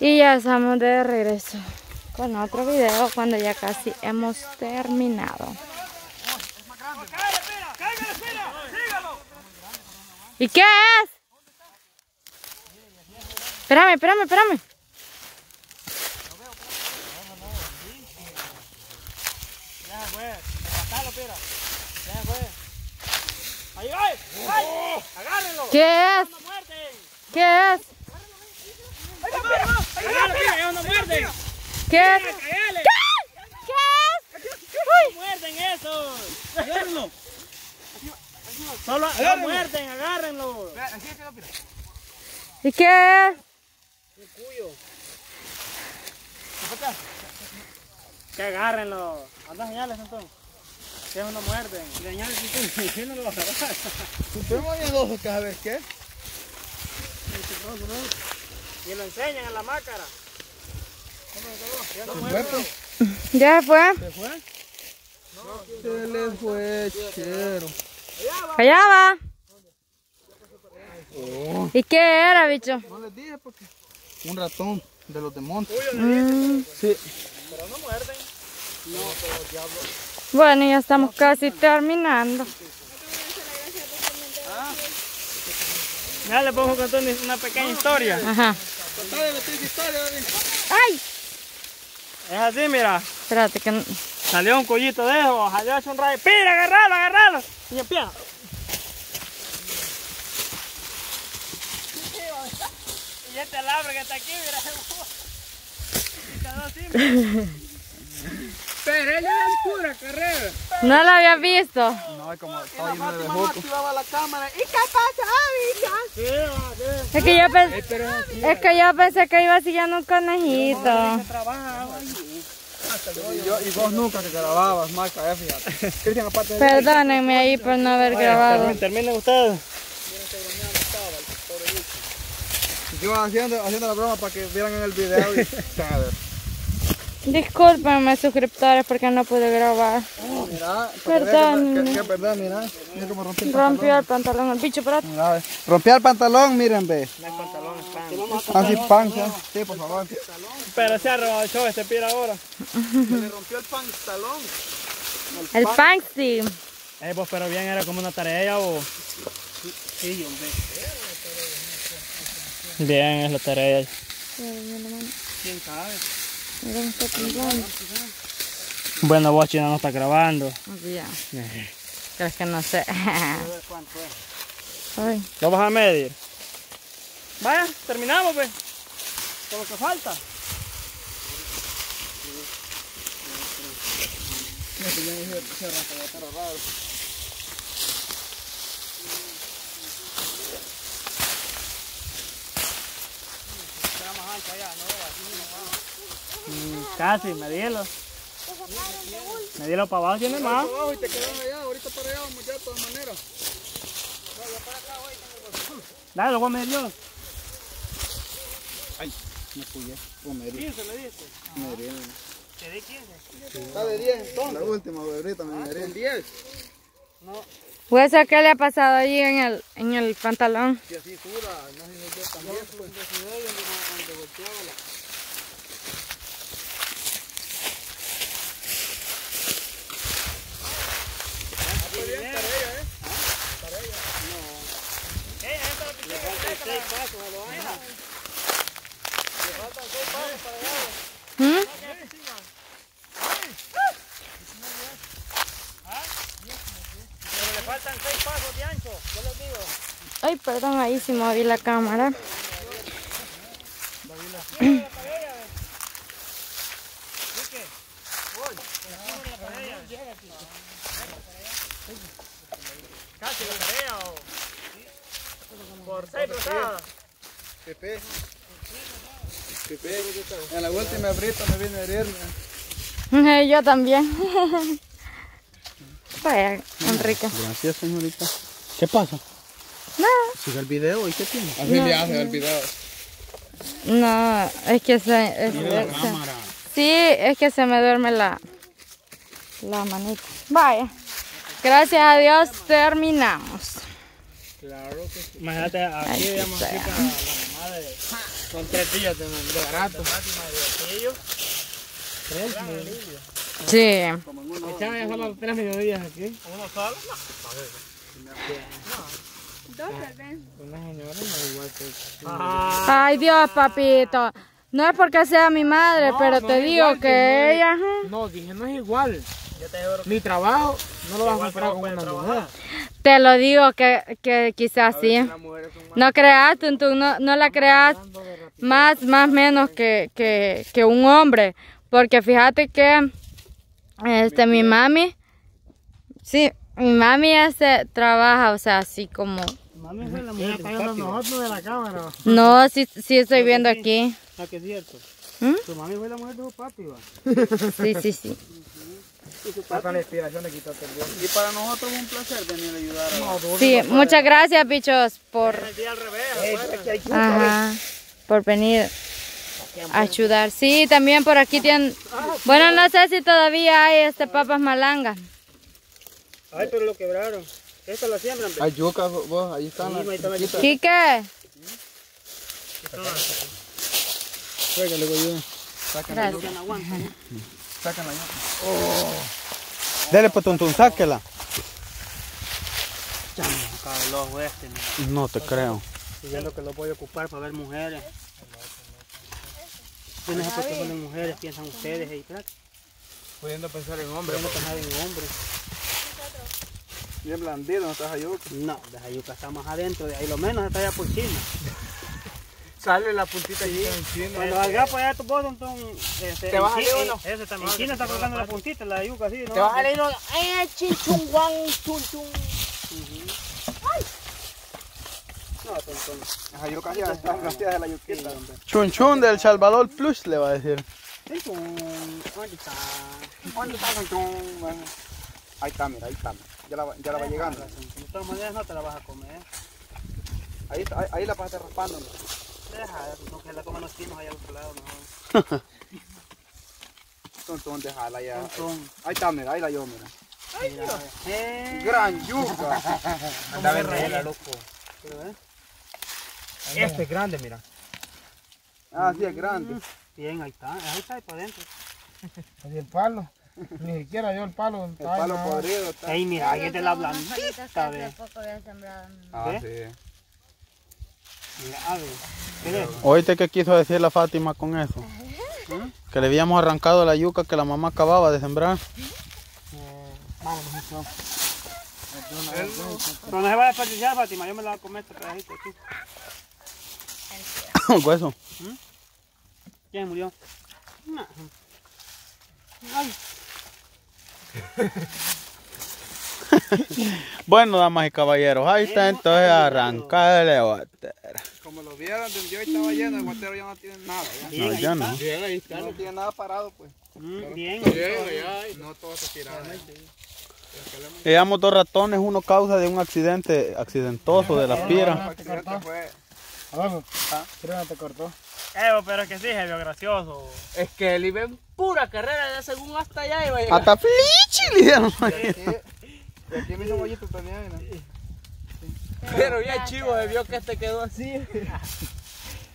Y ya estamos de regreso con otro video cuando ya casi hemos terminado. ¿Y qué es? Espérame, espérame, espérame. ¿Qué es? ¿Qué es? Agárrenlo, pira, ellos no muerden. ¿Qué. ¿Qué es? No muerden esos. Agárrenlo. Solo no muerden, agárrenlo. ¿Y qué es? Que agárrenlo. Anda señales entonces. Que ellos no muerden. Señales entonces. ¿Quién no lo va a agarrar? Que. Y lo enseñan en la máscara. Ya no Se fue. ¿Ya fue? ¿Se fue? Se le fue, chero. Allá va. Oh. ¿Y qué era, bicho? No les dije porque. Un ratón de los de monte. Mm, Sí. Pero no muerden. Bueno, ya estamos casi terminando. Ya le pongo contar una- una pequeña historia. Ajá. Contale la triste historia, David. ¡Ay! Es así, mira. Espérate que... Salió un collito de eso, salió hecho un rayo. ¡Pira, agarralo, agarralo! Y empieza. Y este alambre que está aquí, mira. Y quedó así, mira. Pero ella es pura carrera. No lo había visto. No, es como estaba lleno de activaba la cámara. ¿Y qué pasa. Es que yo pensé, es que yo pensé que iba siguiendo un conejito. Yo, y vos nunca que grababas, marca, eh, fíjate. Cristian, aparte de Perdónenme ahí por no haber grabado. Terminen ustedes. yo haciendo, haciendo la broma para que vieran en el video y Discúlpenme, suscriptores, porque no pude grabar. Mira, Perdón. Que, que, es verdad, mira. Mira cómo rompió el Rompió el pantalón el bicho, pero Mira, ve. Rompía el pantalón, miren, ve. No hay pantalones, pan. Así. Sí, por favor. Pero se ha robado el show este pira ahora. Le rompió el pantalón. el fancy. Eh, pues, pero bien, era como una tarea o. Sí, hombre. Bien, es la tarea. ¿Quién sabe? Bueno, vos China no está grabando. Ya. Creo que no sé. ¿Lo vas a medir? Vaya, terminamos, pues. Con lo que falta. Casi, medíelo. Medíelo para abajo, tiene más. abajo y te quedan allá. Ahorita para allá vamos ya de todas maneras. Dale, lo voy a medir yo. Me puyé. O me herí. 15 me dice. Me herí. Te di 15. Está de 10 entonces. La última, ahorita me herí. 10. Pues eso qué le ha pasado allí en el, en el pantalón. Y así suda. No sé si también, pues. ¿Mm? Pero le faltan 6 pasos de ancho, yo les digo. Ay, perdón, ahí sí moví la cámara. Casi la tarea o. Por 6 pesadas. Pepe. Pepe. En la última brita me vine a herir. Yo también. Vaya, Enrique. Gracias, señorita. ¿Qué pasa? No, Sigue el video y qué tiene. Así le hace el video. no, es que se, es- se- sí, es que se me duerme la, la manita. Vaya, gracias a Dios terminamos. Claro que sí. Imagínate, aquí Ay, digamos aquí para la mamá de... Son tres días de, de barato. Tres mediodías. Sí. Echaba ya solo tres mediodías aquí. ¿Uno solo? Dos tal vez. Una señora no igual que... Ay, Dios, papito. No es porque sea mi madre, No, pero no te digo igual, que dije. ella... ajá. No, dije, no es igual. Mi trabajo no lo vas a comparar con una mujer. Te lo digo que, que quizás sí. No creas, Tuntun, no, no la creas más, más menos que, que, que un hombre. Porque fíjate que este, mi mami, sí, mi mami este, trabaja, o sea, así como... Mami fue la mujer está nosotros de la cámara. No, sí, sí estoy viendo aquí. Ah, que es cierto. ¿Mm? Tu mami fue la mujer de su papi, va. Sí, sí, sí. Hasta la inspiración de quitarte el. Y para nosotros es un placer venir a ayudar a... Sí, muchas gracias, bichos, por, ajá, por venir a ayudar. Sí, también por aquí tienen... Bueno, no sé si todavía hay este papas malangas. Ay, pero lo quebraron. Esto lo siembran, Hay yuca, vos, ahí están Sí, ahí está la. Quique, Juega, le voy Sacan la gracias. yuca, sacan la yuca. Dele pues tuntun, sáquela. No te creo. Y yo lo que lo voy a ocupar para ver mujeres. Sé por qué ponen mujeres, piensan ustedes. Pudiendo pensar en hombre. Yo no pensaba en hombres. Bien blandido, no estás a yuca. No, de Jayuca está más adentro, de ahí lo menos está allá por China. Sale la puntita allí en chino. Cuando salga por allá tu voz, entonces... Este, Te vas a salir uno. Ese está, en China está colgando la puntita, la yuca así, ¿no? Te vas a leer uno. ¡Eh, chichun, guan, chun, chun! No, tontón. Ajá, yuca ya gracias de la yuquita. Chun chun del Salvador Plus le va a decir. Chichun, ¿dónde está? ¿Dónde está el chun? Bueno, Ahí está, mira, ahí está. mira. Ya la, va- ya la va llegando. De todas maneras no te la vas a comer. Ahí, está, ahí, ahí la vas a estar raspando. Deja, no que la coman los chinos allá al otro lado, mejor. Tontón, déjala ya. Tontón. Ahí está, mira, ahí la yo, mira. Mira, eh. Gran yuca. Anda verla, loco. Pero, eh, Este es grande, mira. Ah, sí, es grande. Bien, ahí está, ahí está, ahí para adentro. Así el palo. Ni siquiera yo el palo. El palo podrido está. Ey, mira, ahí está la blandita, ve. Ah, ¿Qué? sí. Mira, a ver. ¿Qué es? ¿Oíste qué quiso decir la Fátima con eso? Que le habíamos arrancado la yuca que la mamá acababa de sembrar. Pero no se va a desperdiciar, Fátima, yo me la voy a comer este pedacito aquí. Hueso. ¿Quién murió? No. Ay, Bueno, damas y caballeros, ahí está entonces arrancarle botera. Como lo vieron, desde yo estaba lleno, el guatero ya no tiene nada. Ya, bien, No, ahí ya está. no. Bien, ahí está. Ya no tiene nada parado, pues. Mm, bien. No todo se tiraron. Llevamos dos ratones, uno causa de un accidente accidentoso de la piedra. El accidente fue. Abajo. Te cortó. Eh, pero es que sí, se vio gracioso. Es que él iba en pura carrera ya según hasta allá iba a llegar. Hasta flichi le dieron. Aquí me hizo también. Pero ya chivo se vio que este quedó así.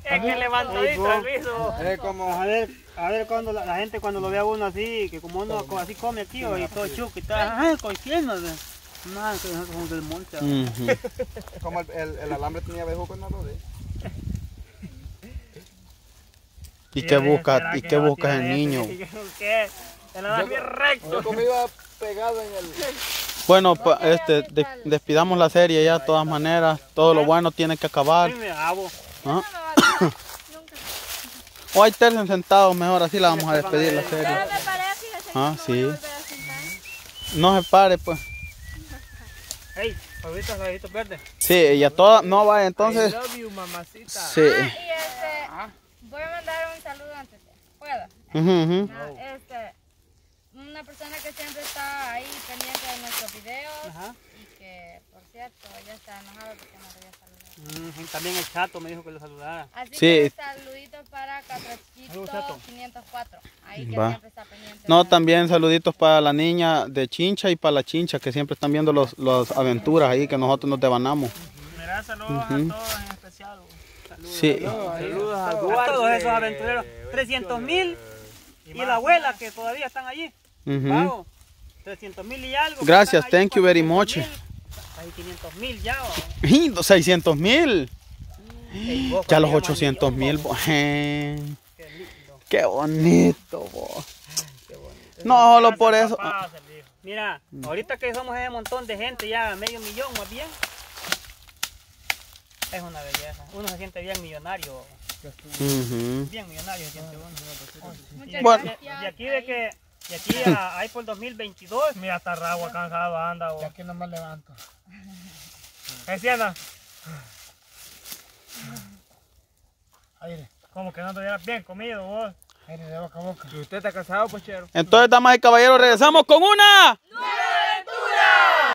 Es que levantadito al piso. Es como. A ver, a ver cuando la, la gente cuando lo ve a uno así, que como uno así come aquí y todo chuco y tal, ay, coinciendo. No, que nosotros somos del monte. Ujú. Como el, el, el alambre tenía bejuco en la rodilla. ¿Y qué buscas? ¿Y qué buscas el niño? ¿Qué? Se lo da bien recto. Yo como iba pegado en el. Bueno, pa- este, de- despidamos la serie ya de todas maneras. Todo lo bueno tiene que acabar. Ay, me abo. ¿ah? O ahí tercen sentados, mejor así la vamos a despedir la serie. Ah, sí. No se pare, pues. Hey, verdes. Sí, ya todas, no vaya, entonces. I love you, mamacita. Sí. Voy a mandar un saludo antes. ¿Puedo? Ujú. Ah, Este, una persona que siempre está ahí pendiente de nuestros videos Ajá. y que, por cierto, ella está enojada porque no quería saludar. También el chato me dijo que lo saludara. Así Sí. que saluditos para Saludos, Catrachito Chato. 504. Ahí que Va. siempre está pendiente. No, también saluditos para la niña de Chincha y para la Chincha que siempre están viendo los, los aventuras ahí que nosotros nos devanamos. mandar saludos a todos en especial. Sí. Saludos a todos esos aventureros. 300 mil. Y la abuela que todavía están allí. Ujú. Vamos. 300 mil y algo. Gracias, thank you very 400 much. Casi 500 mil ya. Y 600 mil. Vos, Ya los cuando 800 mil. Qué Qué bonito, bo. No, solo por eso. Papá. Mira, ahorita que somos ese montón de gente, ya medio millón más bien. Es una belleza. Uno se siente bien millonario. Bien millonario se siente uno. Y Bueno. de, de aquí de que de aquí a, ahí por 2022 Mira, está Ragua cansado, anda. Y vos. aquí nomás levanto. ¿Eh, sí, anda? Aire, Como que no bien comido vos. aire de boca a boca. ¿Y usted está casado, pues, chero? Entonces, damas y caballeros, regresamos con una.